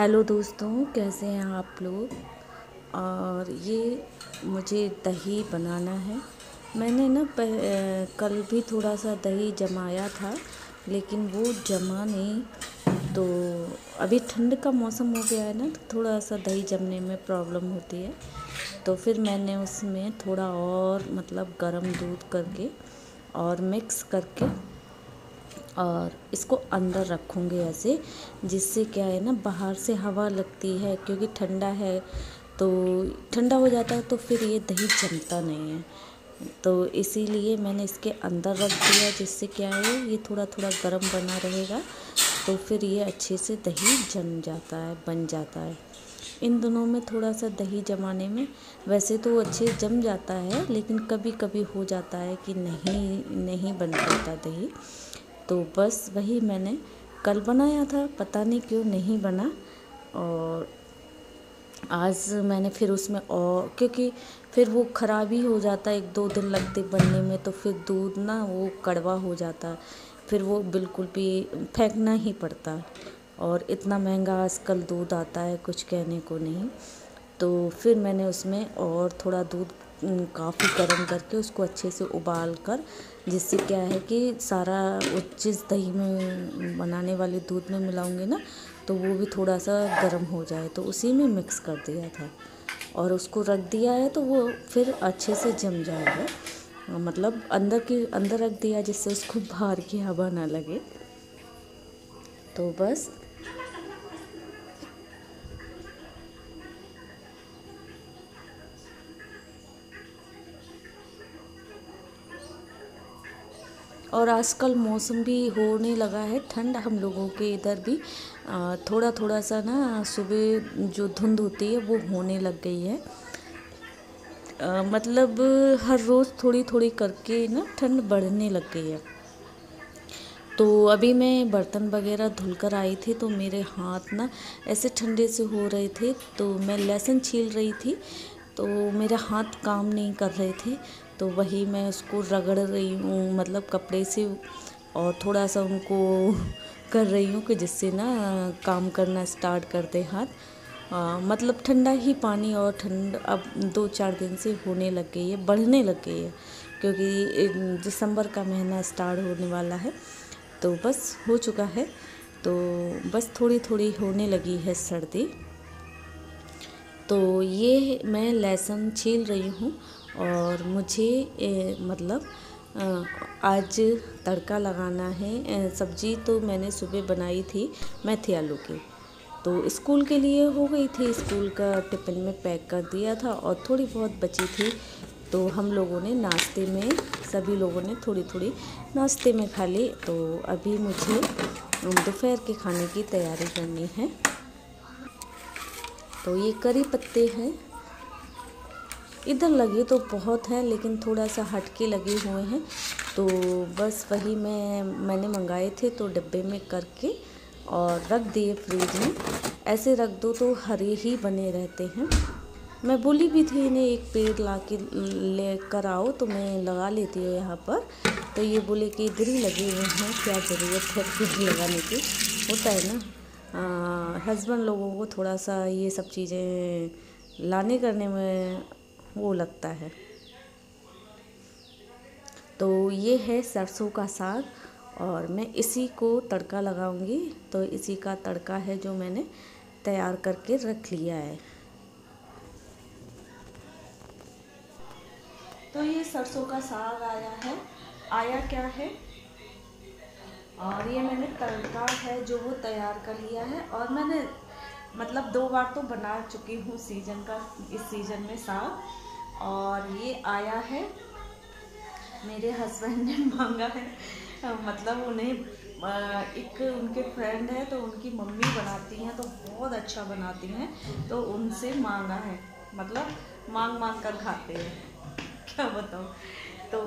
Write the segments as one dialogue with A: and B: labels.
A: Hello दोस्तों, कैसे हैं आप लोग? और ये मुझे दही बनाना है। मैंने ना कल भी थोड़ा सा दही जमाया था, लेकिन वो जमा नहीं। तो अभी ठंड का मौसम हो गया है ना तो थोड़ा सा दही जमने में प्रॉब्लम होती है। तो फिर मैंने उसमें थोड़ा और मतलब गरम दूध करके और मिक्स करके और इसको अंदर रखूँगी ऐसे, जिससे क्या है ना, बाहर से हवा लगती है, क्योंकि ठंडा है तो ठंडा हो जाता है तो फिर ये दही जमता नहीं है। तो इसीलिए मैंने इसके अंदर रख दिया, जिससे क्या है, ये थोड़ा थोड़ा गर्म बना रहेगा तो फिर ये अच्छे से दही जम जाता है, बन जाता है। इन दोनों में थोड़ा सा दही जमाने में वैसे तो अच्छे जम जाता है, लेकिन कभी कभी हो जाता है कि नहीं नहीं बन पाता दही। तो बस वही मैंने कल बनाया था, पता नहीं क्यों नहीं बना। और आज मैंने फिर उसमें और, क्योंकि फिर वो ख़राब ही हो जाता, एक दो दिन लगते बनने में तो फिर दूध ना वो कड़वा हो जाता। फिर वो बिल्कुल भी फेंकना ही पड़ता। और इतना महँगा आजकल दूध आता है, कुछ कहने को नहीं। तो फिर मैंने उसमें और थोड़ा दूध काफ़ी गर्म करके उसको अच्छे से उबाल कर जिससे क्या है कि सारा जिस दही में बनाने वाले दूध में मिलाऊँगे ना तो वो भी थोड़ा सा गर्म हो जाए तो उसी में मिक्स कर दिया था। और उसको रख दिया है तो वो फिर अच्छे से जम जाएगा। मतलब अंदर की, अंदर रख दिया जिससे उसको बाहर की हवा ना लगे। तो बस और आजकल मौसम भी होने लगा है, ठंड हम लोगों के इधर भी। थोड़ा थोड़ा सा ना सुबह जो धुंध होती है, वो होने लग गई है। मतलब हर रोज़ थोड़ी थोड़ी करके ना ठंड बढ़ने लग गई है। तो अभी मैं बर्तन वगैरह धुल कर आई थी तो मेरे हाथ ना ऐसे ठंडे से हो रहे थे तो मैं लहसुन छील रही थी तो मेरे हाथ काम नहीं कर रहे थे। तो वही मैं उसको रगड़ रही हूँ मतलब कपड़े से और थोड़ा सा उनको कर रही हूँ कि जिससे ना काम करना स्टार्ट करते हाथ। आ, मतलब ठंडा ही पानी और ठंड अब दो चार दिन से होने लग गई है बढ़ने लग गई है क्योंकि दिसंबर का महीना स्टार्ट होने वाला है तो बस हो चुका है तो बस थोड़ी थोड़ी होने लगी है सर्दी। तो ये मैं लहसुन छील रही हूँ और मुझे ए, मतलब आज तड़का लगाना है। सब्ज़ी तो मैंने सुबह बनाई थी मेथी आलू की। तो स्कूल के लिए हो गई थी। स्कूल का टिफ़िन में पैक कर दिया था और थोड़ी बहुत बची थी। तो हम लोगों ने नाश्ते में सभी लोगों ने थोड़ी थोड़ी नाश्ते में खा ली। तो अभी मुझे दोपहर के खाने की तैयारी करनी है। तो ये करी पत्ते हैं। इधर लगे तो बहुत हैं, लेकिन थोड़ा सा हटके लगे हुए हैं। तो बस वही मैं, मैंने मंगाए थे तो डब्बे में करके और रख दिए फ्रिज में। ऐसे रख दो तो हरे ही बने रहते हैं। मैं बोली भी थी इन्हें एक पेड़ ला के ले कर आओ तो मैं लगा लेती हूँ यहाँ पर। तो ये बोले कि इधर ही लगे हुए हैं, क्या ज़रूरत है पेड़ लगाने की? होता है ना। हस्बैंड लोगों को थोड़ा सा ये सब चीज़ें लाने करने में वो लगता है। तो ये है सरसों का साग और मैं इसी को तड़का लगाऊँगी। तो इसी का तड़का है जो मैंने तैयार करके रख लिया है। तो ये सरसों का साग आया है। आया क्या है? और ये मैंने तड़का है जो वो तैयार कर लिया है। और मैंने मतलब दो बार तो बना चुकी हूँ सीज़न का, इस सीज़न में साग। और ये आया है। मेरे हस्बैंड ने मांगा है। मतलब उन्हें एक उनके फ्रेंड है तो उनकी मम्मी बनाती हैं तो बहुत अच्छा बनाती हैं तो उनसे मांगा है। मतलब मांग मांग कर खाते हैं। क्या बताऊँ? तो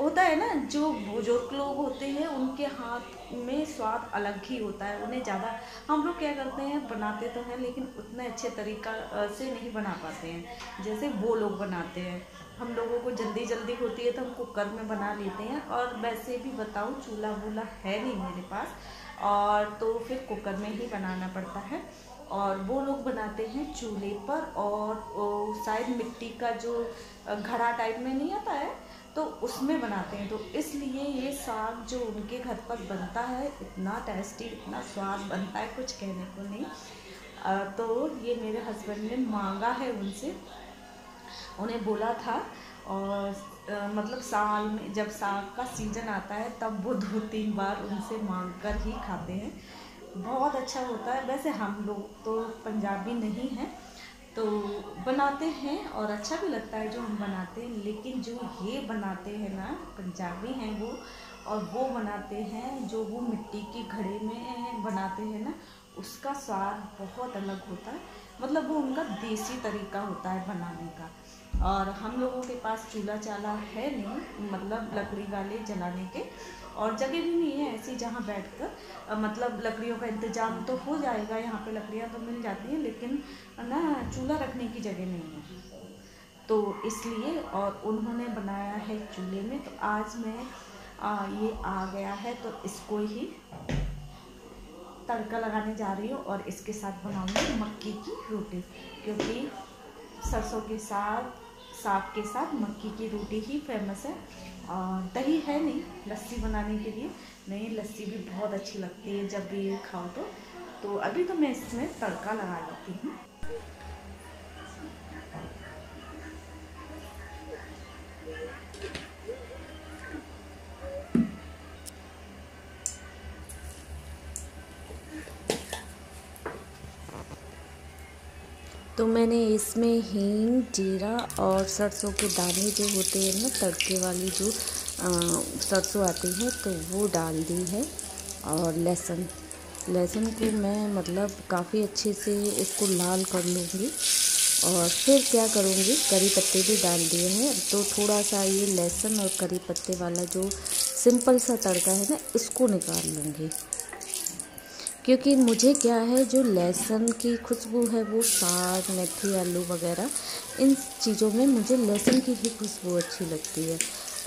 A: होता है ना, जो बुज़ुर्ग लोग होते हैं, उनके हाथ में स्वाद अलग ही होता है, उन्हें ज़्यादा, हम लोग क्या करते हैं, बनाते तो हैं, लेकिन उतने अच्छे तरीका से नहीं बना पाते हैं। जैसे वो लोग बनाते हैं। हम लोगों को जल्दी जल्दी होती है तो हम कुकर में बना लेते हैं, और वैसे भी बताऊँ, चूल्हा वूल्हा है नहीं मेरे पास, और तो फिर कुकर में ही बनाना पड़ता है। और वो लोग बनाते हैं चूल्हे पर, और शायद मिट्टी का जो घड़ा टाइप में नहीं आता है तो उसमें बनाते हैं। तो इसलिए ये साग जो उनके घर पर बनता है, इतना टेस्टी इतना स्वाद बनता है, कुछ कहने को नहीं। तो ये मेरे हस्बैंड ने मांगा है उनसे। उन्हें बोला था और मतलब साल में जब साग का सीज़न आता है, तब वो दो तीन बार उनसे मांग कर ही खाते हैं। बहुत अच्छा होता है। वैसे हम लोग तो पंजाबी नहीं हैं तो बनाते हैं और अच्छा भी लगता है जो हम बनाते हैं, लेकिन जो ये बनाते हैं ना, पंजाबी हैं वो, और वो बनाते हैं, जो वो मिट्टी के घड़े में बनाते हैं ना, उसका स्वाद बहुत अलग होता है। मतलब वो उनका देसी तरीका होता है बनाने का। और हम लोगों के पास चूल्हा चाला है नहीं मतलब लकड़ी वाले जलाने के और जगह भी नहीं है ऐसी जहाँ बैठ कर मतलब लकड़ियों का इंतज़ाम तो हो जाएगा यहाँ पे लकड़ियाँ तो मिल जाती हैं लेकिन ना चूल्हा रखने की जगह नहीं है। तो इसलिए और उन्होंने बनाया है चूल्हे में तो आज मैं आ, ये आ गया है तो इसको ही तड़का लगाने जा रही हूँ और इसके साथ बनाऊँगी मक्की की रोटी क्योंकि सरसों के साथ साग के साथ, मक्की की रोटी ही फ़ेमस है। और दही है नहीं, लस्सी बनाने के लिए। नहीं, लस्सी भी बहुत अच्छी लगती है जब भी खाओ तो। तो अभी तो मैं इसमें तड़का लगा लेती हूँ। तो मैंने इसमें हींग, जीरा और सरसों के दाने जो होते हैं ना, तड़के वाली जो सरसों आती है तो वो डाल दी है। और लहसुन लहसुन को मैं मतलब काफ़ी अच्छे से इसको लाल कर लूँगी। और फिर क्या करूँगी, करी पत्ते भी डाल दिए हैं। तो थोड़ा सा ये लहसुन और करी पत्ते वाला जो सिंपल सा तड़का है ना, इसको निकाल लूँगी। क्योंकि मुझे क्या है, जो लहसुन की खुशबू है, वो साग, मेथी, आलू वगैरह, इन चीज़ों में मुझे लहसुन की ही खुशबू अच्छी लगती है।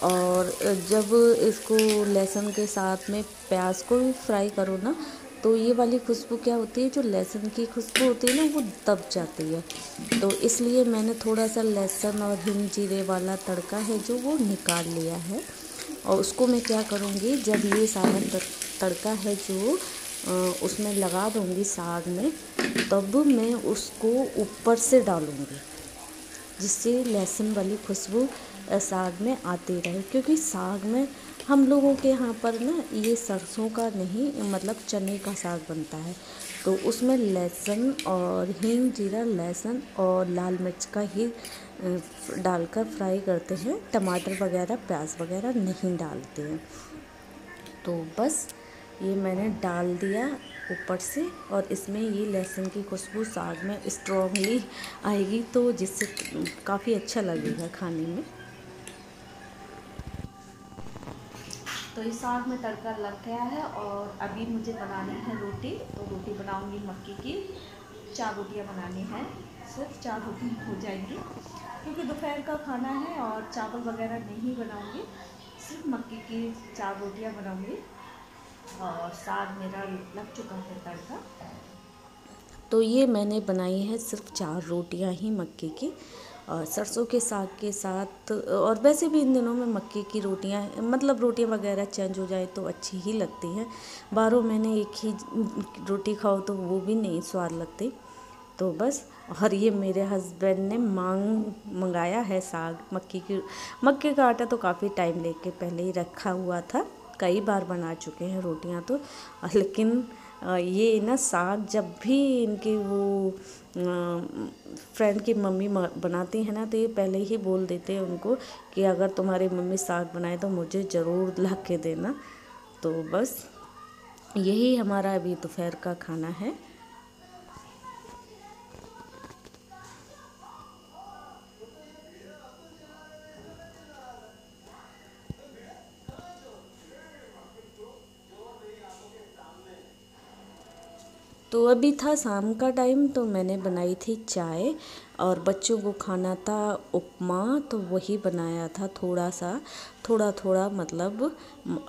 A: और जब इसको लहसुन के साथ में प्याज को भी फ्राई करो ना तो ये वाली खुशबू क्या होती है, जो लहसुन की खुशबू होती है ना, वो दब जाती है। तो इसलिए मैंने थोड़ा सा लहसुन और हिंग जीरे वाला तड़का है, जो वो निकाल लिया है। और उसको मैं क्या करूँगी, जब ये सारा तड़का है जो उसमें लगा दूँगी साग में, तब मैं उसको ऊपर से डालूँगी, जिससे लहसुन वाली खुशबू साग में आती रहे। क्योंकि साग में हम लोगों के यहाँ पर ना ये सरसों का नहीं मतलब चने का साग बनता है। तो उसमें लहसुन और हींग, जीरा, लहसुन और लाल मिर्च का ही डालकर फ्राई करते हैं। टमाटर वगैरह, प्याज वगैरह नहीं डालते हैं। तो बस ये मैंने डाल दिया ऊपर से और इसमें ये लहसुन की खुशबू साग में स्ट्रॉन्गली आएगी तो जिससे काफ़ी अच्छा लगेगा खाने में। तो इस साग में तड़का लग गया है और अभी मुझे बनानी है रोटी तो रोटी बनाऊँगी मक्की की। चार रोटियाँ बनानी है, सिर्फ़ चार रोटी हो जाएँगी, क्योंकि दोपहर का खाना है और चावल वगैरह नहीं बनाऊँगी, सिर्फ़ मक्की की चार रोटियाँ बनाऊँगी। और साग मेरा लग चुका है तड़का। तो ये मैंने बनाई है सिर्फ़ चार रोटियाँ ही मक्के की। और सरसों के साग के साथ, और वैसे भी इन दिनों में मक्के की रोटियाँ मतलब रोटियाँ वगैरह चेंज हो जाए तो अच्छी ही लगती हैं। बारह महीने एक ही रोटी खाओ तो वो भी नहीं स्वाद लगती। तो बस, और ये मेरे हस्बैंड ने मांग, मंगाया है साग मक्की की। मक्के का आटा तो काफ़ी टाइम लेके पहले ही रखा हुआ था। कई बार बना चुके हैं रोटियाँ तो लेकिन ये ना साग जब भी इनकी वो फ्रेंड की मम्मी बनाती है ना तो ये पहले ही बोल देते हैं उनको कि अगर तुम्हारी मम्मी साग बनाए तो मुझे ज़रूर ला के देना। तो बस, यही हमारा अभी दोपहर का खाना है। तो अभी था शाम का टाइम तो मैंने बनाई थी चाय और बच्चों को खाना था उपमा तो वही बनाया था थोड़ा सा, थोड़ा थोड़ा मतलब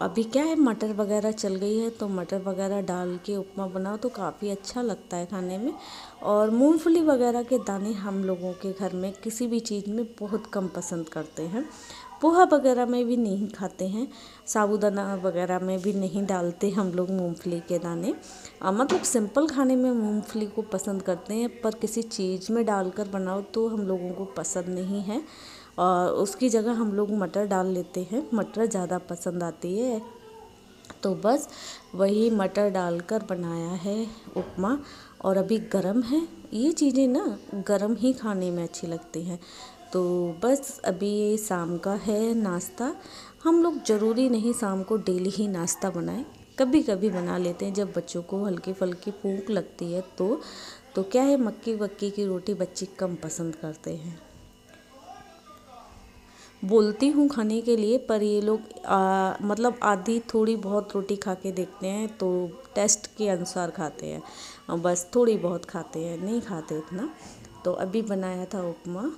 A: अभी क्या है, मटर वगैरह चल गई है तो मटर वगैरह डाल के उपमा बनाओ तो काफ़ी अच्छा लगता है खाने में। और मूंगफली वगैरह के दाने हम लोगों के घर में किसी भी चीज़ में बहुत कम पसंद करते हैं। पोहा वगैरह में भी नहीं खाते हैं, साबुदाना वगैरह में भी नहीं डालते हम लोग मूंगफली के दाने। मतलब सिंपल खाने में मूंगफली को पसंद करते हैं, पर किसी चीज़ में डालकर बनाओ तो हम लोगों को पसंद नहीं है। और उसकी जगह हम लोग मटर डाल लेते हैं, मटर ज़्यादा पसंद आती है। तो बस वही मटर डालकर बनाया है उपमा, और अभी गरम है। ये चीज़ें ना गरम ही खाने में अच्छी लगती हैं। तो बस अभी ये शाम का है नाश्ता। हम लोग ज़रूरी नहीं शाम को डेली ही नाश्ता बनाएँ। कभी कभी बना लेते हैं, जब बच्चों को हल्की फुल्की भूख लगती है तो। तो क्या है, मक्की वक्की की रोटी बच्चे कम पसंद करते हैं। बोलती हूँ खाने के लिए, पर ये लोग मतलब आधी थोड़ी बहुत रोटी खा के देखते हैं तो टेस्ट के अनुसार खाते हैं। बस थोड़ी बहुत खाते हैं, नहीं खाते इतना। तो अभी बनाया था उपमा।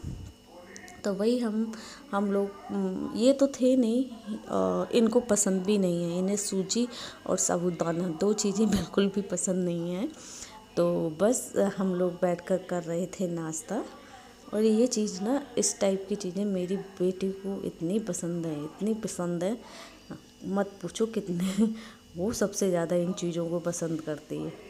A: तो वही हम हम लोग ये तो थे नहीं इनको पसंद भी नहीं है। इन्हें सूजी और साबुदाना दो चीज़ें बिल्कुल भी पसंद नहीं है। तो बस हम लोग बैठ कर कर रहे थे नाश्ता। और ये चीज़ ना, इस टाइप की चीज़ें मेरी बेटी को इतनी पसंद है, इतनी पसंद है। मत पूछो कितने, वो सबसे ज़्यादा इन चीज़ों को पसंद करती है।